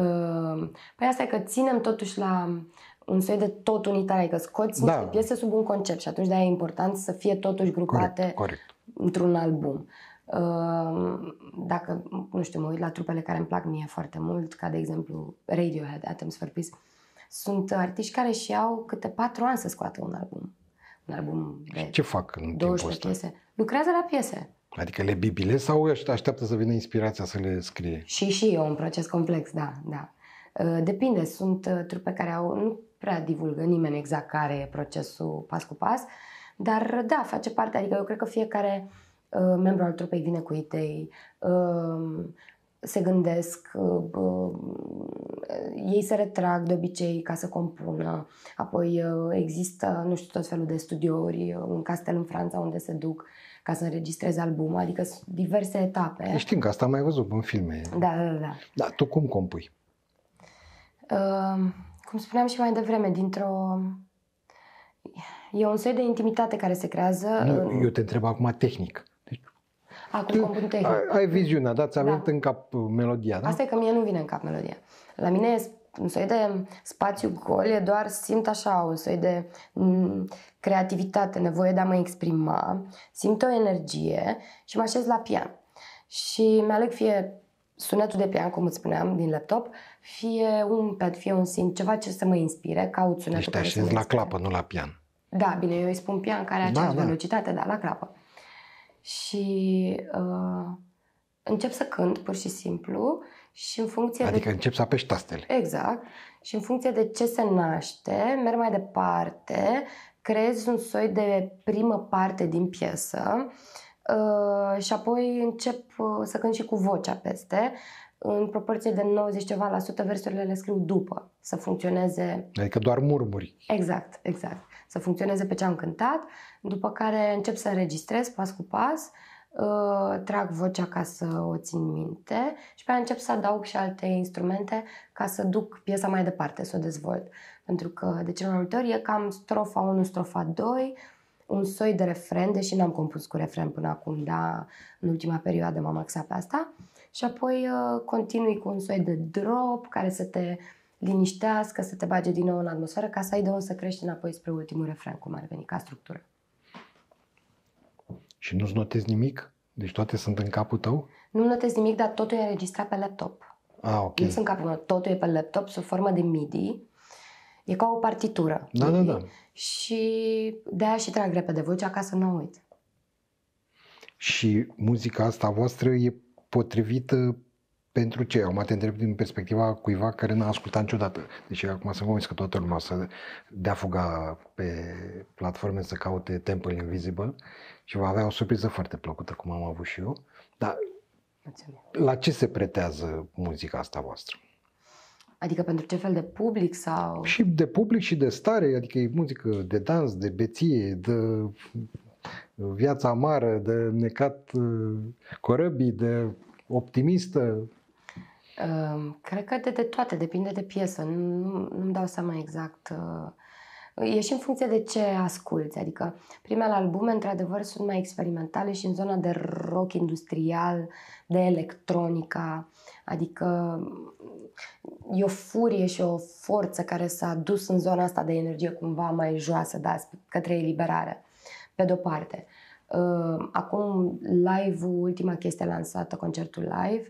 Uh, păi asta e că ținem totuși la un soi de tot unitar, adică scoți da. piese sub un concept și atunci de-aia e important să fie totuși grupate corect, corect. într-un album. Uh, dacă, nu știu, mă uit la trupele care îmi plac mie foarte mult, ca de exemplu Radiohead, Atoms for Peace, sunt artiști care și au câte patru ani să scoată un album. Un album de și ce fac în timpul ăsta? piese. Lucrează la piese. Adică le bibile sau așteaptă să vină inspirația să le scrie? Și și e un proces complex, da, da. Uh, depinde, sunt uh, trupe care au, nu prea divulgă nimeni exact care e procesul pas cu pas, dar da, face parte, adică eu cred că fiecare uh, membru al trupei vine cu idei, uh, se gândesc, uh, uh, ei se retrag de obicei ca să compună, apoi uh, există, nu știu, tot felul de studiouri, uh, un castel în Franța unde se duc ca să înregistreze albumul, adică sunt diverse etape. Știm că asta am mai văzut în filme. Da, da, da. Da, tu cum compui? Uh, cum spuneam și mai devreme, dintr-o... E un soi de intimitate care se creează. Nu, eu te întreb acum tehnic. Deci, acum compun tehnic. Ai, ai viziunea, da? Ți-a venit da. în cap uh, melodia, da? Asta e că mie nu vine în cap melodia. La mine e un soi de spațiu gol, e doar simt așa, un soi de m- mm, creativitate, nevoie de a mă exprima, simt o energie și mă așez la pian. Și mi-aleg fie sunetul de pian, cum îți spuneam, din laptop, fie un pad, fie un synth, ceva ce să mă inspire, caut sunetul deci te așezi la clapă, nu la pian. Da, bine, eu îi spun pian care are da, aceeași da. velocitate, da, la clapă. Și uh, încep să cânt, pur și simplu, și în funcție adică de... încep să apeși tastele. Exact. Și în funcție de ce se naște, merg mai departe creezi un soi de primă parte din piesă uh, și apoi încep uh, să cânt și cu vocea peste. În proporție de 90 ceva la sută versurile le scriu după, să funcționeze... Adică doar murmuri. Exact, exact. Să funcționeze pe ce am cântat, după care încep să înregistrez pas cu pas, uh, trag vocea ca să o țin minte și pe aia încep să adaug și alte instrumente ca să duc piesa mai departe, să o dezvolt. Pentru că de cel mai multe ori e cam strofa 1, strofa 2, un soi de refren, deși n-am compus cu refren până acum, dar în ultima perioadă m-am axat pe asta. Și apoi uh, continui cu un soi de drop care să te liniștească, să te bage din nou în atmosferă, ca să ai de unde să crești înapoi spre ultimul refren, cum ar veni, ca structură. Și nu-ți notezi nimic? Deci toate sunt în capul tău? Nu notez nimic, dar totul e înregistrat pe laptop. Ah, ok. Nu sunt capul meu, totul e pe laptop, sub formă de MIDI. E ca o partitură. Da, da, da. Și de-aia și trag repede vocea ca să nu uit. Și muzica asta voastră e potrivită pentru ce? Acum te întreb din perspectiva cuiva care n-a ascultat niciodată. Deci acum sunt convins că toată lumea să dea fuga pe platforme să caute Temple Invisible și va avea o surpriză foarte plăcută, cum am avut și eu. Dar Mulțumim. la ce se pretează muzica asta voastră? Adică pentru ce fel de public sau... Și de public și de stare, adică e muzică de dans, de beție, de viața amară, de necat uh, corăbii, de optimistă. Uh, cred că de, de toate, depinde de piesă. Nu, nu, nu-mi dau seama exact. Uh, e și în funcție de ce asculți. Adică primele albume, într-adevăr, sunt mai experimentale și în zona de rock industrial, de electronica. Adică e o furie și o forță care s-a dus în zona asta de energie cumva mai joasă, da, către eliberare, pe de-o parte. Uh, acum, live-ul, ultima chestie lansată, concertul live,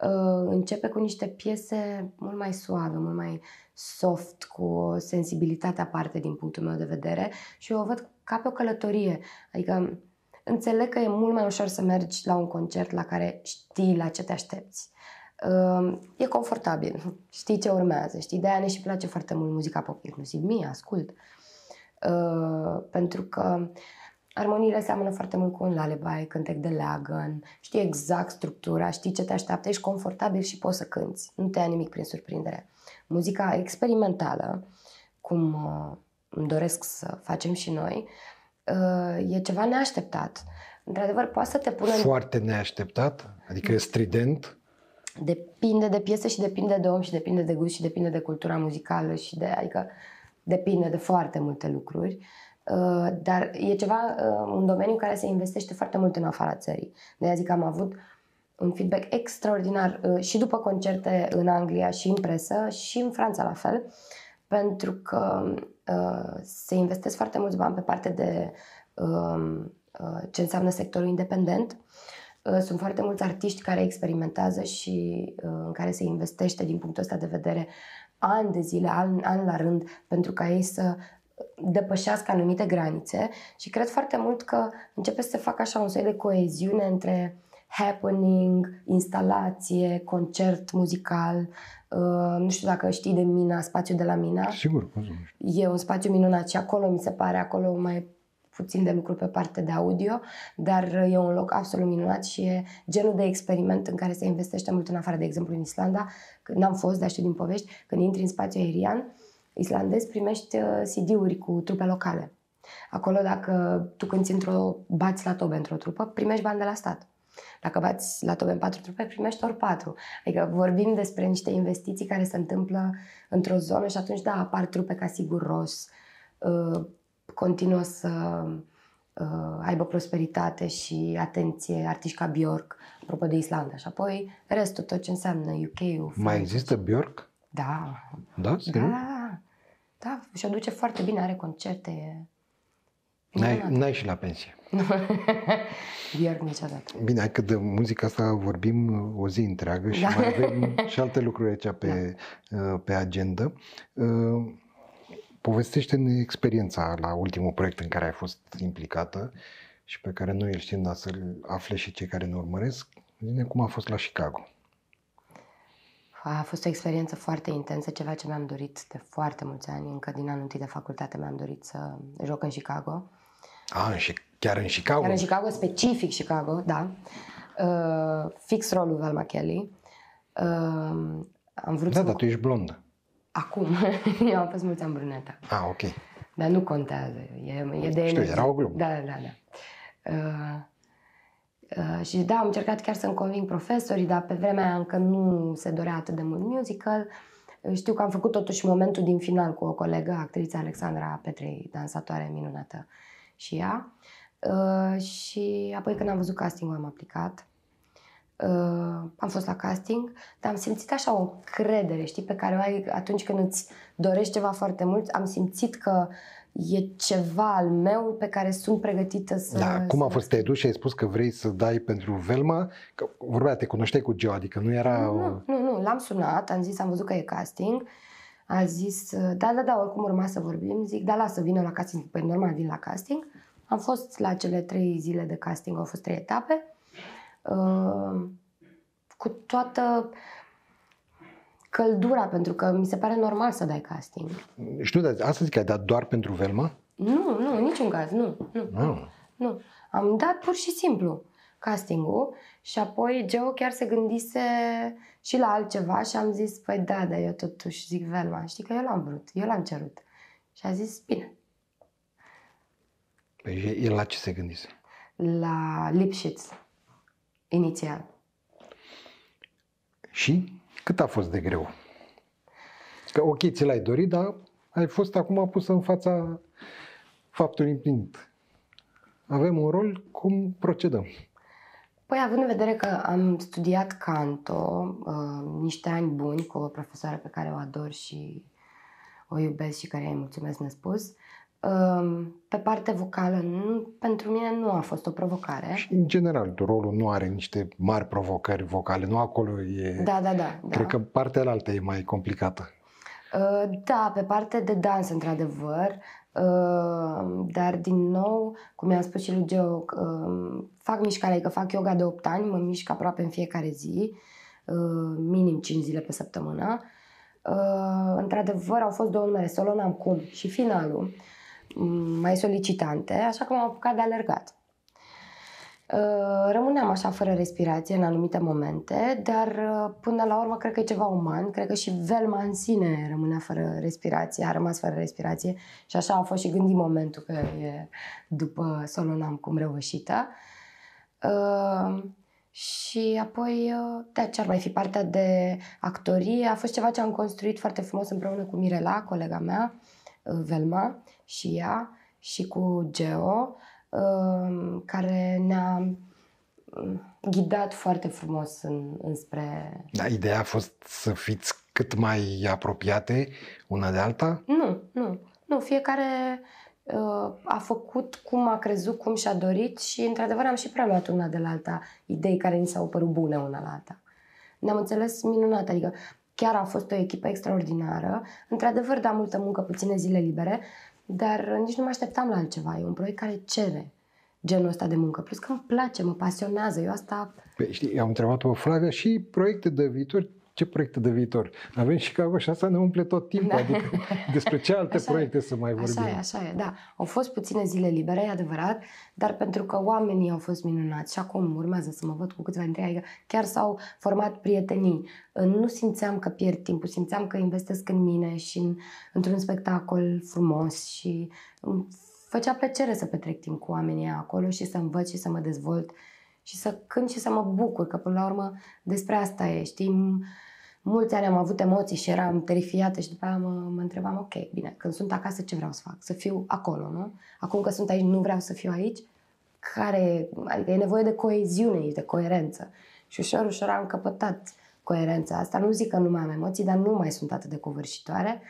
uh, începe cu niște piese mult mai suave, mult mai soft, cu o sensibilitate aparte din punctul meu de vedere și eu o văd ca pe o călătorie. Adică înțeleg că e mult mai ușor să mergi la un concert la care știi la ce te aștepți. Uh, e confortabil, știi ce urmează, știi? De-aia ne și place foarte mult muzica pop, inclusiv mie, ascult. Uh, pentru că armoniile seamănă foarte mult cu un lullaby, cântec de leagăn, știi exact structura, știi ce te așteaptă, ești confortabil și poți să cânti, nu te ia nimic prin surprindere. Muzica experimentală, cum uh, îmi doresc să facem și noi, uh, e ceva neașteptat. Într-adevăr, poate să te pună... Foarte neașteptat, adică strident. Depinde de piesă și depinde de om și depinde de gust și depinde de cultura muzicală și de, adică depinde de foarte multe lucruri. Uh, dar e ceva, uh, un domeniu în care se investește foarte mult în afara țării. De aia zic că am avut un feedback extraordinar uh, și după concerte în Anglia și în presă și în Franța la fel, pentru că uh, se investesc foarte mulți bani pe parte de uh, uh, ce înseamnă sectorul independent. Uh, sunt foarte mulți artiști care experimentează și uh, în care se investește din punctul ăsta de vedere ani de zile, an, an la rând, pentru ca ei să depășească anumite granițe și cred foarte mult că începe să se facă așa un soi de coeziune între happening, instalație, concert muzical. Uh, nu știu dacă știi de Mina, spațiul de la Mina. Sigur, cum E un spațiu minunat și acolo mi se pare, acolo mai puțin de lucru pe partea de audio, dar e un loc absolut minunat și e genul de experiment în care se investește mult în afară. De exemplu, în Islanda, când am fost, dar știu din povești, când intri în spațiu aerian, islandez primești uh, CD-uri cu trupe locale. Acolo, dacă tu cânti într-o, bați la tobe într-o trupă, primești bani de la stat. Dacă bați la tobe în patru trupe, primești ori patru. Adică vorbim despre niște investiții care se întâmplă într-o zonă și atunci, da, apar trupe ca Sigur Ros, uh, continuă să uh, aibă prosperitate și atenție artiști ca Bjork, apropo de Islanda. Și apoi restul, tot ce înseamnă UK-ul. Mai există Bjork? Da. Da? Serios? Da. Da, și o duce foarte bine, are concerte. E... N-ai, minunat. n-ai și la pensie. Bjork [LAUGHS] niciodată. Bine, hai că de muzica asta vorbim uh, o zi întreagă și Da. mai avem [LAUGHS] și alte lucruri aici pe, uh, pe agenda. Uh, Povestește-ne experiența la ultimul proiect în care ai fost implicată și pe care noi îl știm, dar să-l afle și cei care ne urmăresc. Zine cum a fost la Chicago. A fost o experiență foarte intensă, ceva ce mi-am dorit de foarte mulți ani. Încă din anul întâi de facultate mi-am dorit să joc în Chicago. A, și chiar în Chicago? Chiar în Chicago, specific Chicago, da. Uh, fix rolul Velma Kelly. Uh, am vrut da, să dar tu ești blondă. Acum. [LAUGHS] Eu am fost mulți ani brunetă. Ah, ok. Dar nu contează. E, e de Știu, era o glumă. Da, da, da. Uh, uh, și da, am încercat chiar să-mi conving profesorii, dar pe vremea aia încă nu se dorea atât de mult musical. Știu că am făcut totuși momentul din final cu o colegă, actrița Alexandra Petrei, dansatoare minunată și ea. Uh, și apoi când am văzut castingul am aplicat. Uh, am fost la casting, dar am simțit așa o credere, știi, pe care o ai atunci când îți dorești ceva foarte mult. Am simțit că e ceva al meu pe care sunt pregătită să... Da, cum a să- fost? Te-ai dus și ai spus că vrei să dai pentru Velma? Că vorbea, te cunoșteai cu Geo, adică nu era... Nu, nu, nu, l-am sunat, am zis, am văzut că e casting. A zis, da, da, da, oricum urma să vorbim. Zic, da, lasă, vină la casting. Păi normal, vin la casting. Am fost la cele trei zile de casting, au fost trei etape. Uh, cu toată căldura, pentru că mi se pare normal să dai casting. Știu, dar asta zic, ai dat doar pentru Velma? Nu, nu, în niciun caz, nu, nu. Nu. Nu. Am dat pur și simplu castingul și apoi Geo chiar se gândise și la altceva și am zis, păi da, dar eu totuși zic Velma, știi că eu l-am vrut, eu l-am cerut. Și a zis, bine, Păi el la ce se gândise? la Lipschitz, inițial. Și cât a fost de greu? Că ok, ți l-ai dorit, dar ai fost acum pusă în fața faptului împlinit. Avem un rol, cum procedăm? Păi, având în vedere că am studiat canto uh, niște ani buni cu o profesoară pe care o ador și o iubesc și care îi mulțumesc nespus, uh, pe partea vocală, nu, pentru mine nu a fost o provocare. Și în general, rolul nu are niște mari provocări vocale, nu acolo e... Da, da, da. da. Cred că partea altă e mai complicată. Uh, Da, pe partea de dans, într-adevăr, uh, dar din nou, cum i-am spus și lui Geo, uh, fac mișcare, adică fac yoga de 8 ani, mă mișc aproape în fiecare zi, uh, minim 5 zile pe săptămână. Uh, Într-adevăr, au fost două numere, solo n-am cum și finalul, m, mai solicitante, așa că m-am apucat de alergat. Uh, Rămâneam așa fără respirație în anumite momente, dar uh, până la urmă cred că e ceva uman. Cred că și Velma în sine rămânea fără respirație, a rămas fără respirație și așa a fost și gândit momentul că e după Solonam cum răvășită. Uh, și apoi, uh, da, ce ar mai fi partea de actorie? A fost ceva ce am construit foarte frumos împreună cu Mirela, colega mea, uh, Velma și ea, și cu Geo, uh, care ne-a uh, ghidat foarte frumos în, înspre... Da, ideea a fost să fiți cât mai apropiate una de alta? Nu, nu, nu, fiecare uh, a făcut cum a crezut, cum și-a dorit și într-adevăr am și preluat una de la alta idei care ni s-au părut bune una la alta. Ne-am înțeles minunat, adică chiar a fost o echipă extraordinară. Într-adevăr, da, multă muncă, puține zile libere, dar nici nu mă așteptam la altceva. E un proiect care cere genul ăsta de muncă. Plus că îmi place, mă pasionează. Eu asta... Păi, știi, am întrebat-o Flavia și proiecte de viitor. Ce proiecte de viitor? Avem Chicago și asta ne umple tot timpul. Da. Adică [LAUGHS] despre ce alte Așa e. proiecte să mai vorbim? Așa e, așa e, da. Au fost puține zile libere, e adevărat, dar pentru că oamenii au fost minunați și acum urmează să mă văd cu câțiva dintre ei, adică chiar s-au format prietenii. Nu simțeam că pierd timpul, simțeam că investesc în mine și în, într-un spectacol frumos și îmi făcea plăcere să petrec timp cu oamenii acolo și să învăț și să mă dezvolt și să cânt și să mă bucur, că până la urmă despre asta e, știi? Mulți ani am avut emoții și eram terifiată și după aia mă, mă întrebam, ok, bine, când sunt acasă ce vreau să fac? Să fiu acolo, nu? Acum că sunt aici, nu vreau să fiu aici? Care, adică e nevoie de coeziune și de coerență. Și ușor, ușor am căpătat coerența asta. Nu zic că nu mai am emoții, dar nu mai sunt atât de covârșitoare.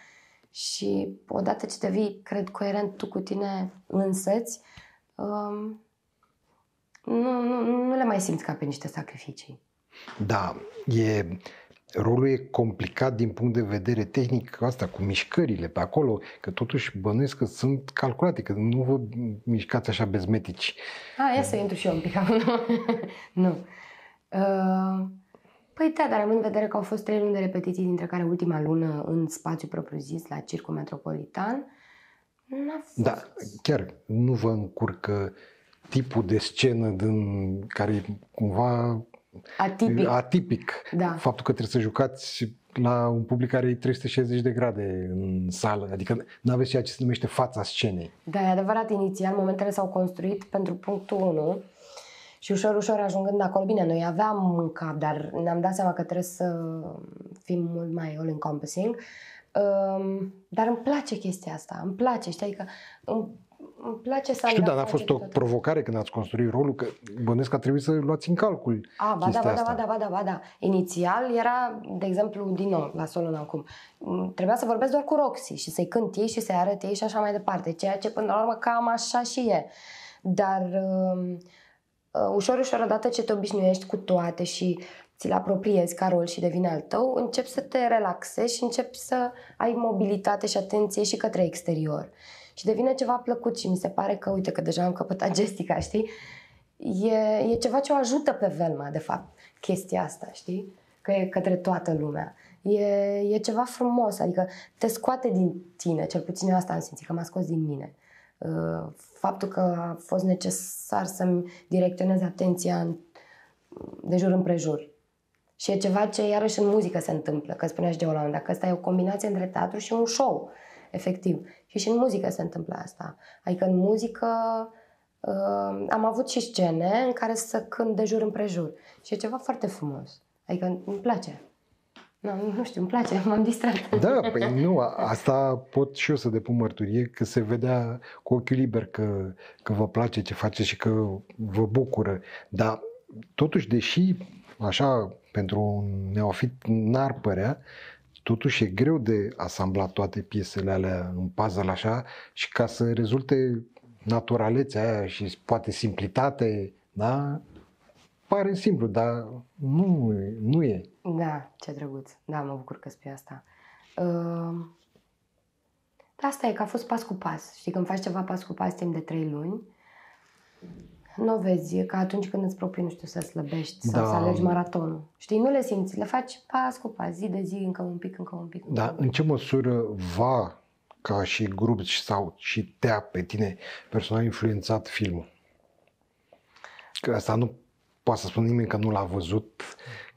Și odată ce devii, cred, coerent tu cu tine însăți, um, nu, nu, nu le mai simți ca pe niște sacrificii. Da, e, rolul e complicat din punct de vedere tehnic, asta cu mișcările pe acolo, că totuși bănuiesc că sunt calculate, că nu vă mișcați așa bezmetici. A, ia să intru și eu un pic acum. [LAUGHS] nu. Uh, Păi da, dar având în vedere că au fost trei luni de repetiții, dintre care ultima lună în spațiu propriu-zis, la Circul Metropolitan, n-a fost... Da, chiar nu vă încurcă tipul de scenă din care e cumva Atipic. atipic. Da. Faptul că trebuie să jucați la un public care e 360 de grade în sală, adică nu aveți ceea ce se numește fața scenei. Da, e adevărat, inițial momentele s-au construit pentru punctul 1 și ușor, ușor ajungând acolo, bine, noi aveam în cap, dar ne-am dat seama că trebuie să fim mult mai all-encompassing. Um, dar îmi place chestia asta, îmi place, știi, adică îmi, îmi place să Știu, am dar de-a n-a fost face o cu toate. provocare când ați construit rolul, că bănesc că trebuie să luați în calcul A, ba da, chestia ba da, asta. ba da, ba da, ba da. Inițial era, de exemplu, din nou, la solo acum, m, trebuia să vorbesc doar cu Roxy și să-i cânt ei și să-i arăt ei și așa mai departe, ceea ce până la urmă cam așa și e. Dar um, uh, ușor, ușor, odată ce te obișnuiești cu toate și ți-l apropiezi ca rol și devine al tău, începi să te relaxezi și începi să ai mobilitate și atenție și către exterior. Și devine ceva plăcut și mi se pare că, uite că deja am căpătat [LAUGHS] Jessica, știi? E, e ceva ce o ajută pe Velma, de fapt, chestia asta, știi? Că e către toată lumea. E, e ceva frumos, adică te scoate din tine, cel puțin eu asta am simțit, că m-a scos din mine. Uh, Faptul că a fost necesar să-mi direcționez atenția în, de jur împrejur. Și e ceva ce iarăși în muzică se întâmplă, că spunea și Geo la un moment dat, că ăsta e o combinație între teatru și un show, efectiv. Și și în muzică se întâmplă asta. Adică în muzică uh, am avut și scene în care să cânt de jur împrejur. Și e ceva foarte frumos. Adică îmi place. Nu, nu știu, îmi place, m-am distrat. Da, păi nu, a- asta pot și eu să depun mărturie, că se vedea cu ochiul liber că, că vă place ce faceți și că vă bucură. Dar totuși, deși așa, pentru un neofit n-ar părea, totuși e greu de asamblat toate piesele alea în puzzle așa și ca să rezulte naturalețea aia și poate simplitate, da? Pare simplu, dar nu, nu e. Da, ce drăguț. Da, mă bucur că spui asta. Uh, da, asta e, că a fost pas cu pas. Știi, când faci ceva pas cu pas timp de trei luni, nu o vezi, e ca atunci când îți propui, nu știu, să slăbești sau Da. să alergi maratonul. Știi, nu le simți, le faci pas cu pas, zi de zi, încă un pic, încă un pic. Încă Dar un pic. în ce măsură va, ca și grup sau și te pe tine personal influențat filmul? Că asta nu poate să spun nimeni că nu l-a văzut,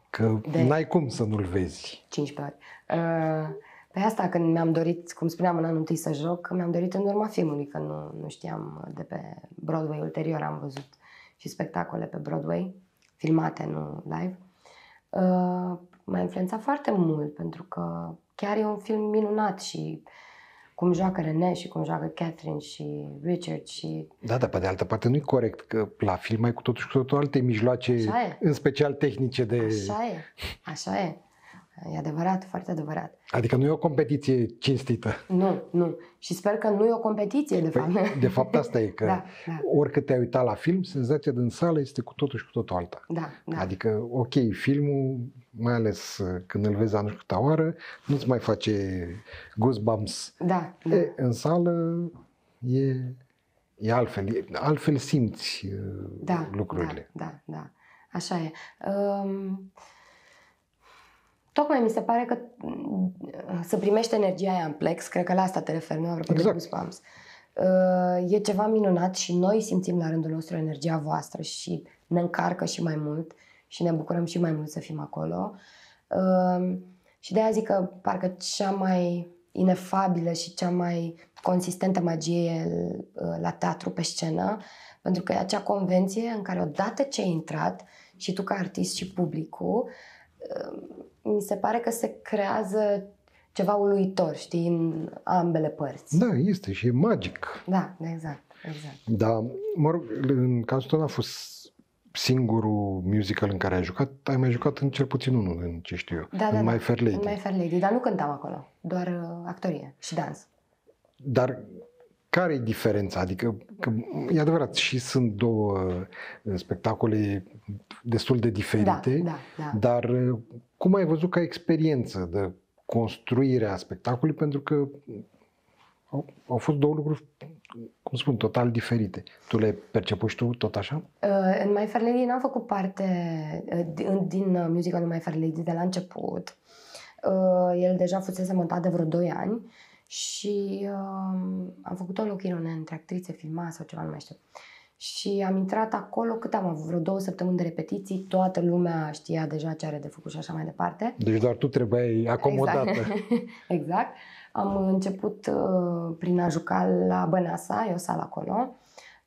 că De- n-ai cum să nu-l vezi. 15 ori. Uh, pe asta când mi-am dorit, cum spuneam în anul întâi să joc, mi-am dorit în urma filmului, că nu, nu știam de pe Broadway. Ulterior am văzut și spectacole pe Broadway, filmate, nu live. Uh, m-a influențat foarte mult, pentru că chiar e un film minunat și cum joacă René și cum joacă Catherine și Richard și Da, dar pe de altă parte nu-i corect că la film ai cu totul și cu totul alte mijloace, Așa e. în special tehnice de... așa e, așa e. E adevărat, foarte adevărat. Adică nu e o competiție cinstită. Nu, nu. Și sper că nu e o competiție, de fapt. Păi, de fapt asta e, că [LAUGHS] Da, da. oricât te-ai uitat la film, senzația din sală este cu totul și cu totul alta. Da, da. Adică, ok, filmul, mai ales uh, când îl vezi la nu știu câta oară, nu-ți mai face goosebumps. Da, da. E, în sală e, e altfel, e, altfel simți uh, da, lucrurile. Da, da, da. Așa e. Um, tocmai mi se pare că mm, să primești energia aia în plex, cred că la asta te referi, nu? Apropo Exact. de Goosebumps. Uh, e ceva minunat și noi simțim la rândul nostru energia voastră și ne încarcă și mai mult și ne bucurăm și mai mult să fim acolo. Uh, și de aia zic că parcă cea mai inefabilă și cea mai consistentă magie e uh, la teatru pe scenă, pentru că e acea convenție în care odată ce ai intrat și tu ca artist și publicul, uh, mi se pare că se creează ceva uluitor, știi, în ambele părți. Da, este și e magic. Da, da, exact, exact. Dar, mă rog, în cazul tău n-a fost singurul musical în care ai jucat, ai mai jucat în cel puțin unul, în ce știu eu, Da, în da, My da. Fair Lady. În My Fair Lady, dar nu cântam acolo, doar uh, actorie și dans. Dar care e diferența? Adică, că, e adevărat, și sunt două uh, spectacole destul de diferite, Da, da, da. dar uh, cum ai văzut ca experiență de construirea spectacolului? Pentru că au, au fost două lucruri, cum spun, total diferite. Tu le percepi tu tot așa? Uh, în My Fair Lady n-am făcut parte uh, din, din uh, musicalul My Fair Lady de la început. Uh, el deja fusese montat de vreo 2 ani și uh, am făcut o lochirone între actrițe, filma sau ceva, nu mai știu. Și am intrat acolo cât am avut, vreo două săptămâni de repetiții, toată lumea știa deja ce are de făcut și așa mai departe. Deci doar tu trebuiai acomodată. Exact. [LAUGHS] exact. Am început uh, prin a juca la Băneasa, e o sală acolo,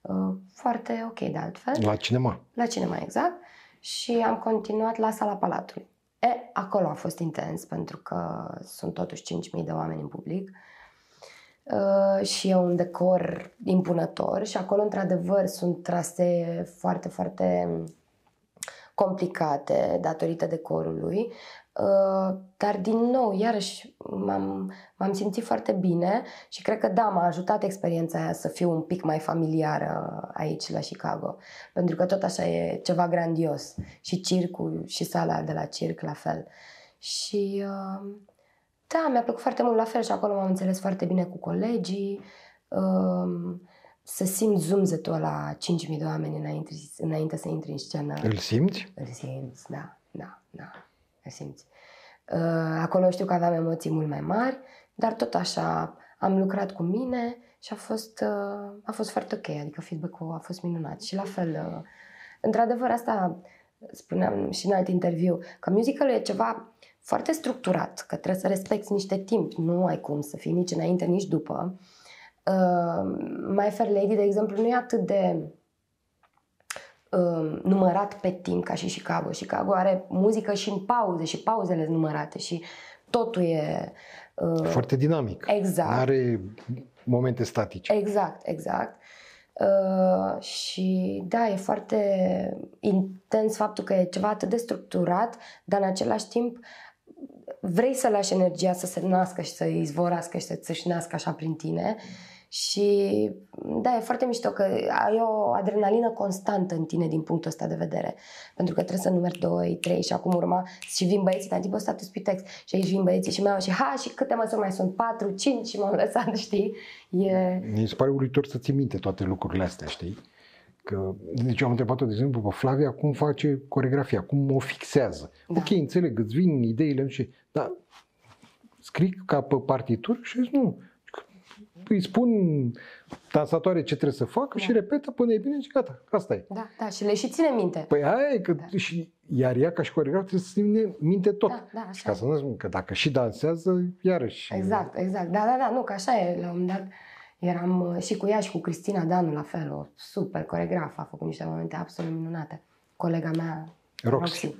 uh, foarte ok de altfel. La cinema. La cinema, exact. Și am continuat la sala Palatului. E, acolo a fost intens, pentru că sunt totuși 5.000 de oameni în public uh, și e un decor impunător și acolo, într-adevăr, sunt trasee foarte, foarte complicate datorită decorului, Uh, dar din nou, iarăși m-am, m-am simțit foarte bine și cred că da, m-a ajutat experiența aia să fiu un pic mai familiară aici la Chicago. Pentru că tot așa e ceva grandios. Și circul și sala de la circ la fel. Și uh, da, mi-a plăcut foarte mult la fel și acolo m-am înțeles foarte bine cu colegii. Uh, să simt zumzetul la 5.000 de oameni înainte, înainte să intri în scenă. Îl simți? Îl simți, da, da, da simți. Uh, acolo știu că aveam emoții mult mai mari, dar tot așa am lucrat cu mine și a fost, uh, a fost foarte ok, adică feedback-ul a fost minunat. Și la fel, uh, într-adevăr, asta spuneam și în alt interviu, că musicalul e ceva foarte structurat, că trebuie să respecti niște timp, nu ai cum să fii nici înainte, nici după. Uh, My Fair Lady, de exemplu, nu e atât de uh, numărat pe timp ca și Chicago. Chicago are muzică și în pauze și pauzele sunt numărate și totul e... Uh, Foarte dinamic. Exact. Are momente statice. Exact, exact. Uh, și da, e foarte intens faptul că e ceva atât de structurat, dar în același timp vrei să lași energia să se nască și să izvorască și să-și nască așa prin tine. Mm și da, e foarte mișto că ai o adrenalină constantă în tine din punctul ăsta de vedere. Pentru că trebuie să numeri 2, 3 și acum urma și vin băieții, dar tipul ăsta tu text și aici vin băieții și mai și ha, și câte măsuri mai sunt? 4, 5 și m-am lăsat, [LAUGHS] știi? E... Mi se pare uluitor să ții minte toate lucrurile astea, știi? Că, deci eu am întrebat-o, de exemplu, pe Flavia cum face coregrafia, cum o fixează. Da. Ok, înțeleg, îți vin ideile, nu știu, dar scrii ca pe partitură și zici, nu, îi spun dansatoare ce trebuie să facă da. și repetă până e bine și gata, asta e. Da, da, și le și ține minte. Păi aia e, că da. și, iar ea ca și coregraf trebuie să ține minte tot. Da, da, așa și ca să nu spun că dacă și dansează, iarăși. Exact, exact. Da, da, da, nu, că așa e. La un moment dat eram uh, și cu ea și cu Cristina Danu la fel, o super coregrafă, a făcut niște momente absolut minunate. Colega mea, Roxy. Roxy.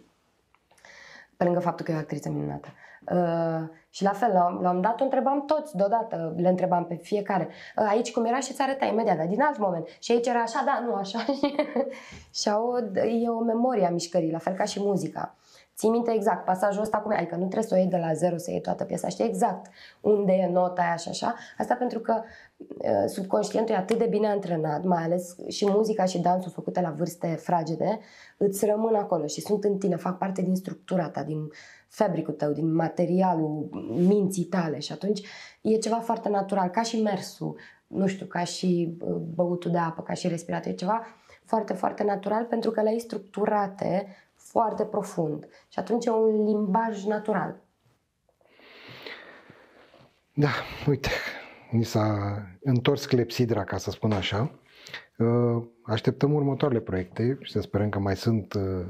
Pe lângă faptul că e o actriță minunată. Uh, și la fel, la, la un dat o întrebam toți deodată, le întrebam pe fiecare. Uh, aici cum era și îți arăta imediat, dar din alt moment. Și aici era așa, da, nu așa. [LAUGHS] și au, e o memorie a mișcării, la fel ca și muzica. Ții minte exact pasajul ăsta cum e, adică nu trebuie să o iei de la zero, să iei toată piesa, știi exact unde e nota aia și așa. Asta pentru că uh, subconștientul e atât de bine antrenat, mai ales și muzica și dansul făcute la vârste fragede, îți rămân acolo și sunt în tine, fac parte din structura ta, din fabricul tău, din materialul minții tale și atunci e ceva foarte natural, ca și mersul, nu știu, ca și uh, băutul de apă, ca și respiratul, e ceva foarte, foarte natural pentru că le-ai structurate foarte profund și atunci e un limbaj natural. Da, uite, ni s-a întors clepsidra, ca să spun așa. Uh, așteptăm următoarele proiecte și să sperăm că mai sunt uh,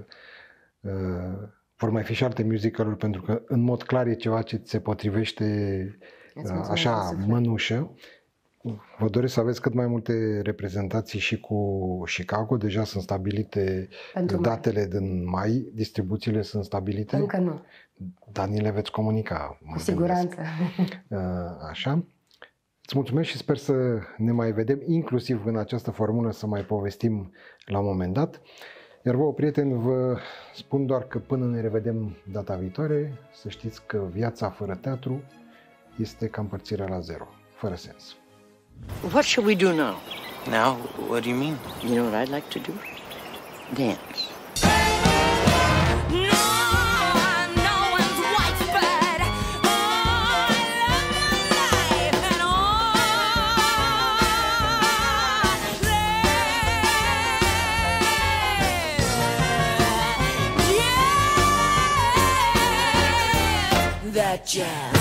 vor mai fi și alte musicaluri pentru că în mod clar e ceva ce ți se potrivește așa mănușă. Vă doresc să aveți cât mai multe reprezentații și cu Chicago. Deja sunt stabilite Pentru datele mai. din mai, distribuțiile sunt stabilite. Încă nu. Dar ni le veți comunica. Cu siguranță. [LAUGHS] Așa. Îți mulțumesc și sper să ne mai vedem, inclusiv în această formulă, să mai povestim la un moment dat. Iar vouă, prieteni, vă spun doar că până ne revedem data viitoare, să știți că viața fără teatru este ca împărțirea la zero, fără sens. What should we do now? Now? What do you mean? You know what I'd like to do? Dance. that jazz.